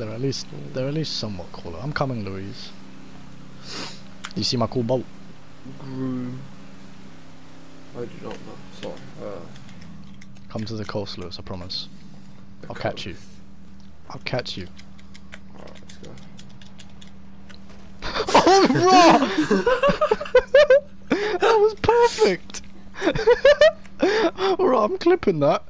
They're at least they're at least somewhat cooler. I'm coming, Louise. You see my cool boat? Groom. I do not know. Sorry. Uh, Come to the coast, Louis. I promise. I'll catch you. I'll catch you. Alright, let's go. oh, that was perfect. Alright, I'm clipping that.